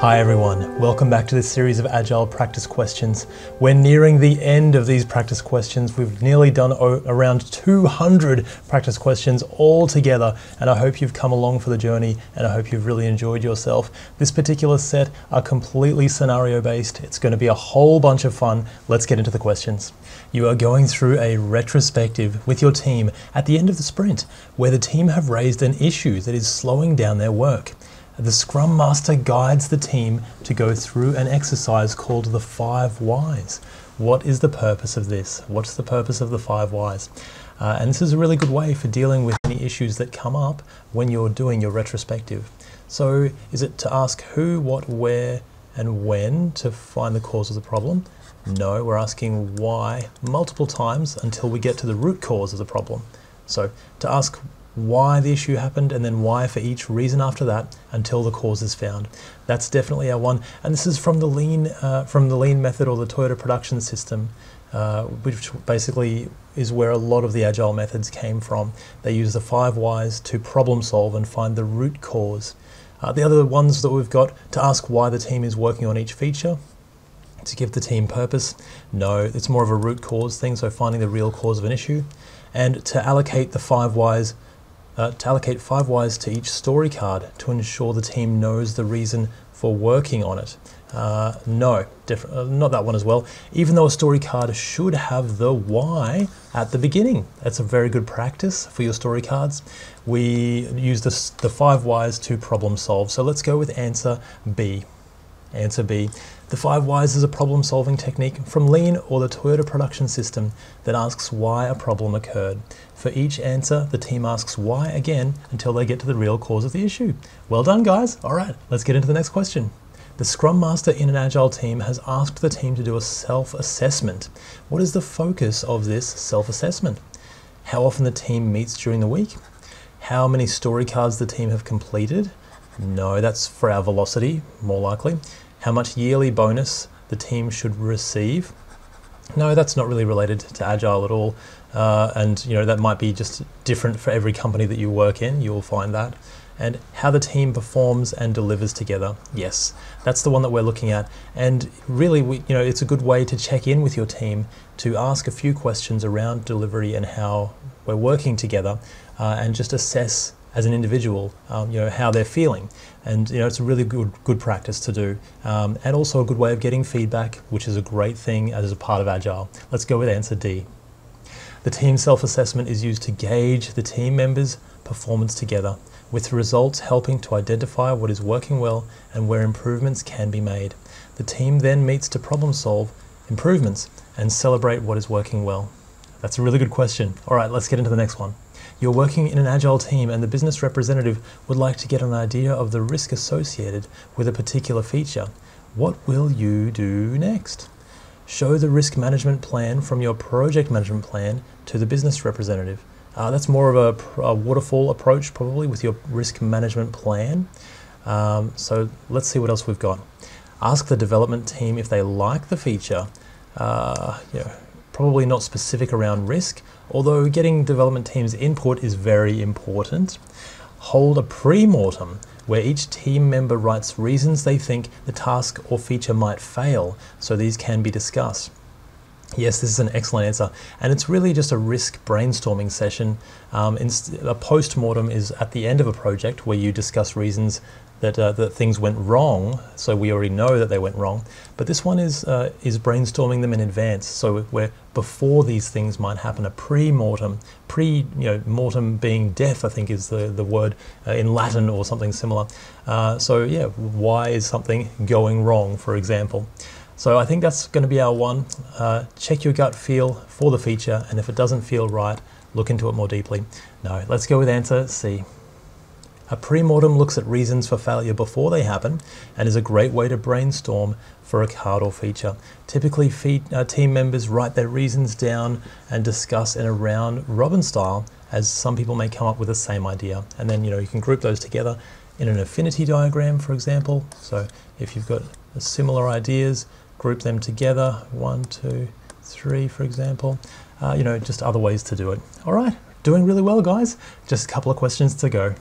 Hi everyone, welcome back to this series of Agile practice questions. We're nearing the end of these practice questions. We've nearly done around 200 practice questions all together and I hope you've come along for the journey and I hope you've really enjoyed yourself. This particular set are completely scenario based. It's going to be a whole bunch of fun. Let's get into the questions. You are going through a retrospective with your team at the end of the sprint where the team have raised an issue that is slowing down their work the Scrum Master guides the team to go through an exercise called the Five Whys. What is the purpose of this? What's the purpose of the Five Whys? Uh, and this is a really good way for dealing with any issues that come up when you're doing your retrospective. So, is it to ask who, what, where, and when to find the cause of the problem? No, we're asking why multiple times until we get to the root cause of the problem. So, to ask why the issue happened, and then why for each reason after that until the cause is found. That's definitely our one. And this is from the lean uh, from the lean method or the Toyota production system, uh, which basically is where a lot of the agile methods came from. They use the five whys to problem solve and find the root cause. Uh, the other ones that we've got to ask why the team is working on each feature, to give the team purpose. No, it's more of a root cause thing, so finding the real cause of an issue. And to allocate the five whys uh, to allocate five whys to each story card to ensure the team knows the reason for working on it. Uh, no, uh, not that one as well. Even though a story card should have the why at the beginning. That's a very good practice for your story cards. We use this, the five whys to problem solve. So let's go with answer B. Answer B. The five whys is a problem solving technique from Lean or the Toyota production system that asks why a problem occurred. For each answer, the team asks why again until they get to the real cause of the issue. Well done, guys. All right, let's get into the next question. The Scrum Master in an Agile team has asked the team to do a self assessment. What is the focus of this self assessment? How often the team meets during the week? How many story cards the team have completed? No, that's for our velocity, more likely how much yearly bonus the team should receive. No, that's not really related to Agile at all. Uh, and you know that might be just different for every company that you work in. You will find that. And how the team performs and delivers together. Yes, that's the one that we're looking at. And really, we, you know, it's a good way to check in with your team to ask a few questions around delivery and how we're working together, uh, and just assess as an individual, um, you know, how they're feeling. And, you know, it's a really good, good practice to do. Um, and also a good way of getting feedback, which is a great thing as a part of Agile. Let's go with answer D. The team self-assessment is used to gauge the team members' performance together, with the results helping to identify what is working well and where improvements can be made. The team then meets to problem solve improvements and celebrate what is working well. That's a really good question. All right, let's get into the next one. You're working in an agile team and the business representative would like to get an idea of the risk associated with a particular feature. What will you do next? Show the risk management plan from your project management plan to the business representative. Uh, that's more of a, a, waterfall approach probably with your risk management plan. Um, so let's see what else we've got. Ask the development team if they like the feature. Uh, probably not specific around risk, although getting development team's input is very important. Hold a pre-mortem where each team member writes reasons they think the task or feature might fail, so these can be discussed. Yes, this is an excellent answer. And it's really just a risk brainstorming session. Um, a post-mortem is at the end of a project where you discuss reasons that, uh, that things went wrong, so we already know that they went wrong. But this one is, uh, is brainstorming them in advance, so where before these things might happen, a pre-mortem, pre, you know, mortem being death, I think is the, the word uh, in Latin or something similar. Uh, so yeah, why is something going wrong, for example? So I think that's going to be our one. Uh, check your gut feel for the feature, and if it doesn't feel right, look into it more deeply. No, let's go with answer C. A pre-mortem looks at reasons for failure before they happen and is a great way to brainstorm for a card or feature. Typically, uh, team members write their reasons down and discuss in a round robin style as some people may come up with the same idea. And then, you know, you can group those together in an affinity diagram, for example. So if you've got similar ideas, group them together, one, two, three, for example. Uh, you know, just other ways to do it. All right, doing really well, guys. Just a couple of questions to go.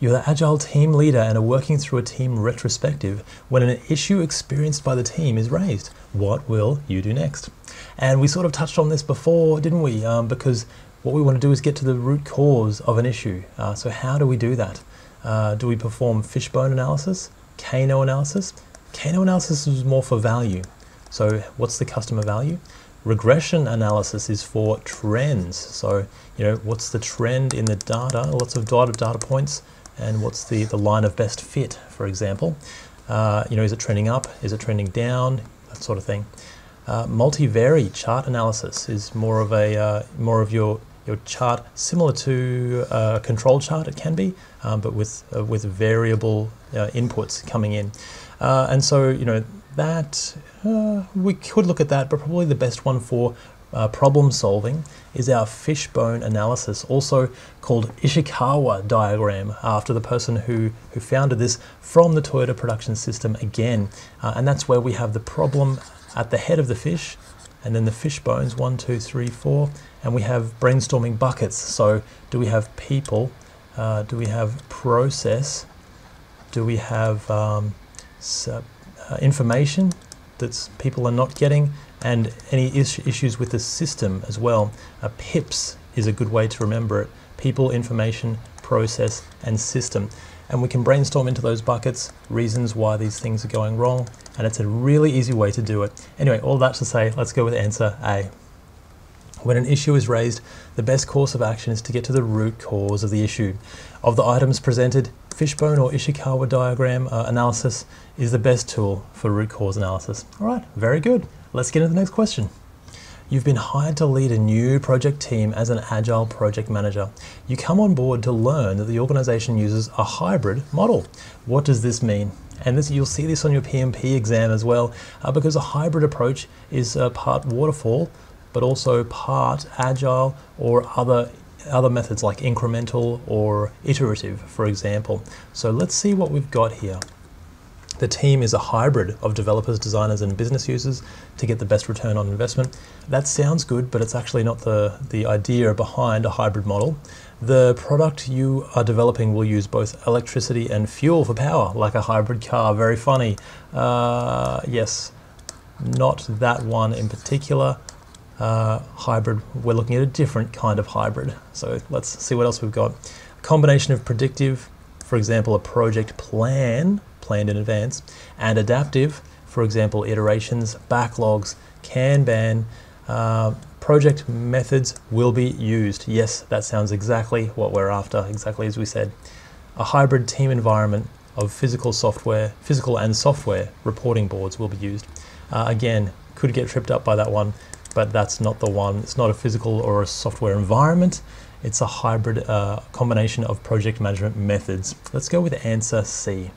You're the agile team leader and are working through a team retrospective when an issue experienced by the team is raised. What will you do next? And we sort of touched on this before, didn't we? Um, because what we want to do is get to the root cause of an issue. Uh, so, how do we do that? Uh, do we perform fishbone analysis, Kano analysis? Kano analysis is more for value. So, what's the customer value? Regression analysis is for trends. So, you know, what's the trend in the data? Lots of data, data points and what's the, the line of best fit, for example. Uh, you know, is it trending up? Is it trending down? That sort of thing. Uh, multivariate chart analysis is more of a uh, more of your your chart similar to a control chart. It can be, um, but with uh, with variable uh, inputs coming in, uh, and so you know that we could look at that, but probably the best one for uh, problem solving is our fishbone analysis, also called Ishikawa diagram, after the person who, who founded this from the Toyota production system again. Uh, and that's where we have the problem at the head of the fish, and then the fish bones one, two, three, four, and we have brainstorming buckets. So, do we have people? Uh, do we have process? Do we have um, uh, information that people are not getting? and any is issues with the system as well. PIPS is a good way to remember it. People, information, process, and system. And we can brainstorm into those buckets, reasons why these things are going wrong, and it's a really easy way to do it. Anyway, all that to say, let's go with answer A. When an issue is raised, the best course of action is to get to the root cause of the issue. Of the items presented, fishbone or Ishikawa diagram uh, analysis is the best tool for root cause analysis. All right, very good. Let's get into the next question. You've been hired to lead a new project team as an agile project manager. You come on board to learn that the organization uses a hybrid model. What does this mean? And this, you'll see this on your PMP exam as well, uh, because a hybrid approach is uh, part waterfall, but also part agile or other other methods like incremental or iterative, for example. So let's see what we've got here. The team is a hybrid of developers, designers, and business users to get the best return on investment. That sounds good, but it's actually not the, the idea behind a hybrid model. The product you are developing will use both electricity and fuel for power, like a hybrid car. Very funny. Uh, yes, not that one in particular. Uh, hybrid, we're looking at a different kind of hybrid. So let's see what else we've got. A combination of predictive, for example, a project plan planned in advance, and adaptive, for example, iterations, backlogs, Kanban, uh, project methods will be used. Yes, that sounds exactly what we're after, exactly as we said. A hybrid team environment of physical software, physical and software reporting boards will be used. Uh, again, could get tripped up by that one, but that's not the one. It's not a physical or a software environment. It's a hybrid uh, combination of project management methods. Let's go with answer C.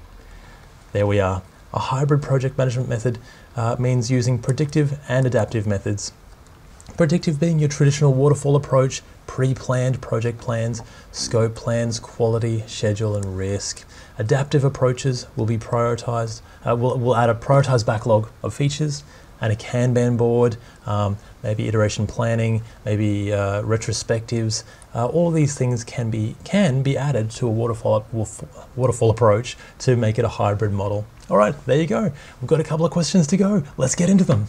There we are. A hybrid project management method uh, means using predictive and adaptive methods. Predictive being your traditional waterfall approach, pre-planned project plans, scope plans, quality, schedule, and risk. Adaptive approaches will be prioritized, uh, will will add a prioritized backlog of features and a Kanban board, um, maybe iteration planning, maybe uh, retrospectives. Uh, all these things can be can be added to a waterfall waterfall approach to make it a hybrid model. All right, there you go. We've got a couple of questions to go. Let's get into them.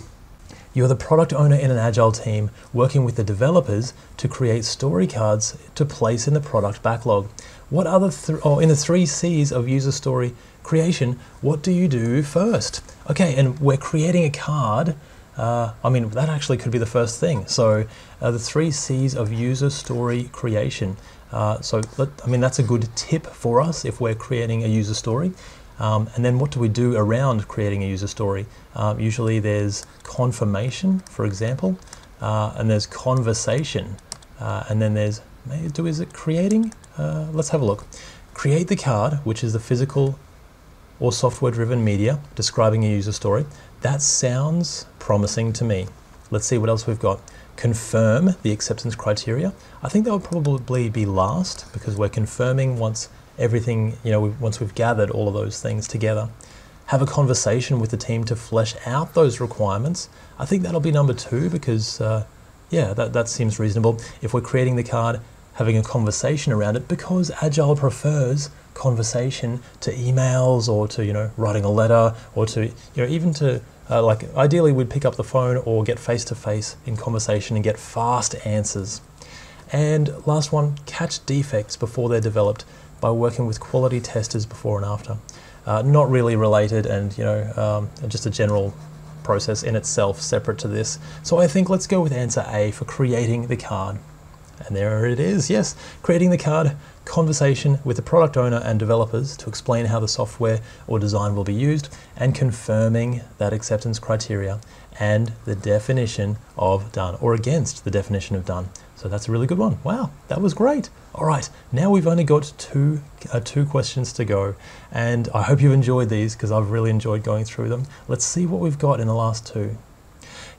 You're the product owner in an agile team working with the developers to create story cards to place in the product backlog. What other, th- oh, in the three C's of user story creation, what do you do first? Okay, and we're creating a card. Uh, I mean, that actually could be the first thing. So, uh, the three C's of user story creation. Uh, so, let, I mean, that's a good tip for us if we're creating a user story. Um, and then, what do we do around creating a user story? Um, usually, there's confirmation, for example, uh, and there's conversation, uh, and then there's do is it creating? Uh, let's have a look. Create the card, which is the physical or software driven media describing a user story. That sounds promising to me. Let's see what else we've got. Confirm the acceptance criteria. I think that would probably be last because we're confirming once everything, you know, once we've gathered all of those things together. Have a conversation with the team to flesh out those requirements. I think that'll be number two because, uh, yeah, that, that seems reasonable. If we're creating the card, having a conversation around it because Agile prefers conversation to emails or to you know writing a letter or to you know even to uh, like ideally we'd pick up the phone or get face to face in conversation and get fast answers. And last one, catch defects before they're developed by working with quality testers before and after. Uh, not really related and you know um, just a general process in itself separate to this. So I think let's go with answer A for creating the card. And there it is, yes, creating the card, conversation with the product owner and developers to explain how the software or design will be used, and confirming that acceptance criteria and the definition of done, or against the definition of done. So that's a really good one. Wow, that was great. All right, now we've only got two, uh, two questions to go, and I hope you've enjoyed these because I've really enjoyed going through them. Let's see what we've got in the last two.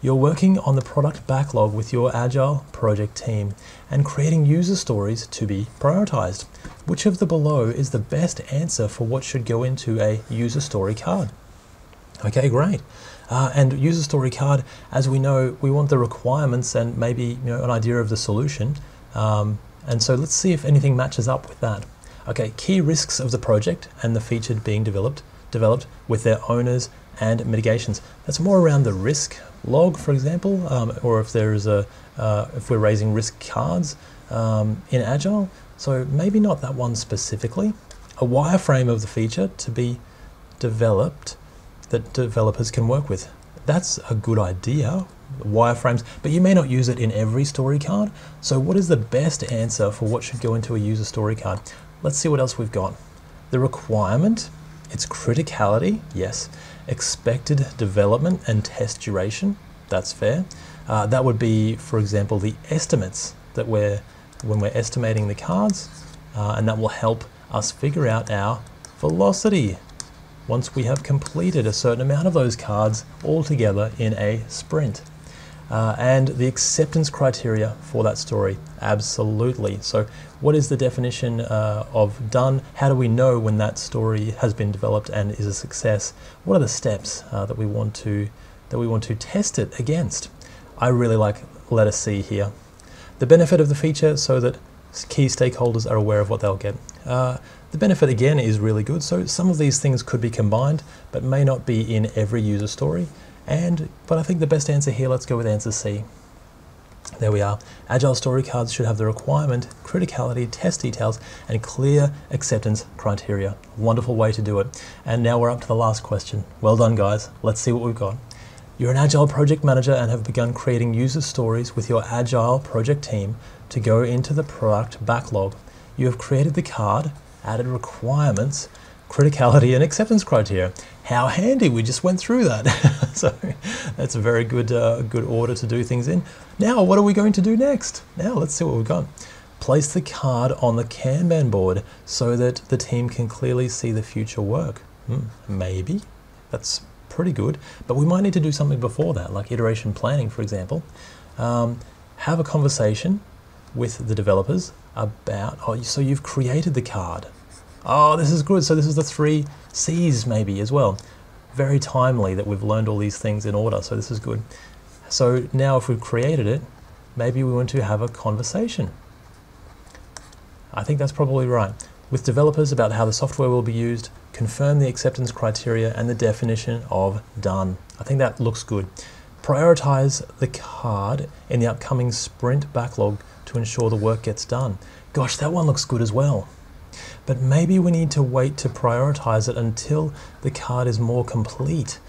You're working on the product backlog with your Agile project team and creating user stories to be prioritized. Which of the below is the best answer for what should go into a user story card? Okay, great. Uh, and user story card, as we know, we want the requirements and maybe you know an idea of the solution. Um, and so let's see if anything matches up with that. Okay, key risks of the project and the feature being developed, developed with their owners and mitigations. That's more around the risk log, for example, um, or if there is a uh, if we're raising risk cards um, in Agile. So maybe not that one specifically. A wireframe of the feature to be developed that developers can work with. That's a good idea, wireframes, but you may not use it in every story card. So what is the best answer for what should go into a user story card? Let's see what else we've got. The requirement, its criticality, yes expected development and test duration. That's fair. Uh, that would be, for example, the estimates that we're when we're estimating the cards, uh, and that will help us figure out our velocity once we have completed a certain amount of those cards all together in a sprint. Uh, and the acceptance criteria for that story, absolutely. So what is the definition uh, of done? How do we know when that story has been developed and is a success? What are the steps uh, that we want to that we want to test it against? I really like letter C here. The benefit of the feature so that key stakeholders are aware of what they'll get. Uh, the benefit again is really good. So some of these things could be combined, but may not be in every user story. And but I think the best answer here, let's go with answer C. There we are. Agile story cards should have the requirement, criticality, test details, and clear acceptance criteria. Wonderful way to do it. And now we're up to the last question. Well done, guys. Let's see what we've got. You're an Agile project manager and have begun creating user stories with your Agile project team to go into the product backlog. You have created the card, added requirements, criticality, and acceptance criteria. How handy, we just went through that. so that's a very good, uh, good order to do things in. Now, what are we going to do next? Now, let's see what we've got. Place the card on the Kanban board so that the team can clearly see the future work. Hmm, maybe. That's pretty good. But we might need to do something before that, like iteration planning, for example. Um, have a conversation with the developers about, oh, so you've created the card. Oh, this is good. So this is the three C's maybe as well. Very timely that we've learned all these things in order. So this is good. So now if we've created it, maybe we want to have a conversation. I think that's probably right. With developers about how the software will be used, confirm the acceptance criteria and the definition of done. I think that looks good. Prioritize the card in the upcoming sprint backlog to ensure the work gets done. Gosh, that one looks good as well but maybe we need to wait to prioritize it until the card is more complete.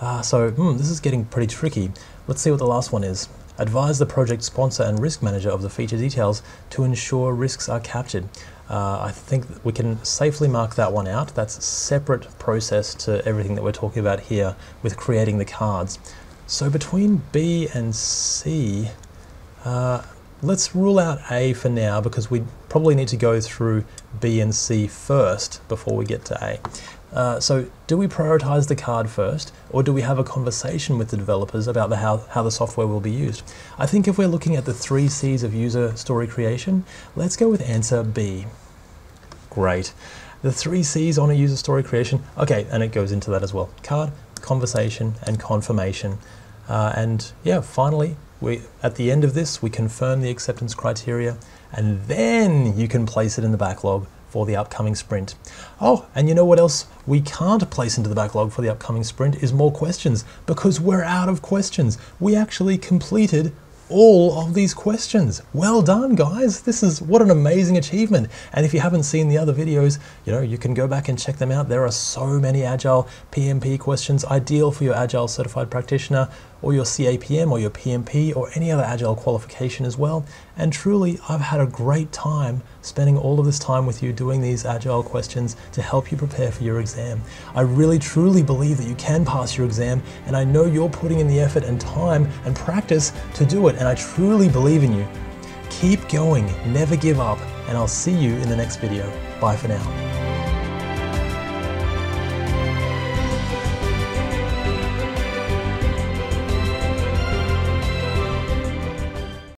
Uh, so hmm, this is getting pretty tricky. Let's see what the last one is. Advise the project sponsor and risk manager of the feature details to ensure risks are captured. Uh, I think we can safely mark that one out. That's a separate process to everything that we're talking about here with creating the cards. So between B and C, uh, let's rule out A for now because we probably need to go through B and C first before we get to A. Uh, so do we prioritize the card first or do we have a conversation with the developers about the, how, how the software will be used? I think if we're looking at the three C's of user story creation, let's go with answer B. Great. The three C's on a user story creation, okay, and it goes into that as well. Card, conversation, and confirmation. Uh, and yeah, finally, we, at the end of this, we confirm the acceptance criteria, and then you can place it in the backlog for the upcoming sprint. Oh, and you know what else we can't place into the backlog for the upcoming sprint is more questions because we're out of questions. We actually completed all of these questions. Well done, guys. This is what an amazing achievement. And if you haven't seen the other videos, you know, you can go back and check them out. There are so many Agile PMP questions, ideal for your Agile certified practitioner or your CAPM or your PMP or any other Agile qualification as well. And truly, I've had a great time spending all of this time with you doing these Agile questions to help you prepare for your exam. I really truly believe that you can pass your exam, and I know you're putting in the effort and time and practice to do it, and I truly believe in you. Keep going, never give up, and I'll see you in the next video. Bye for now.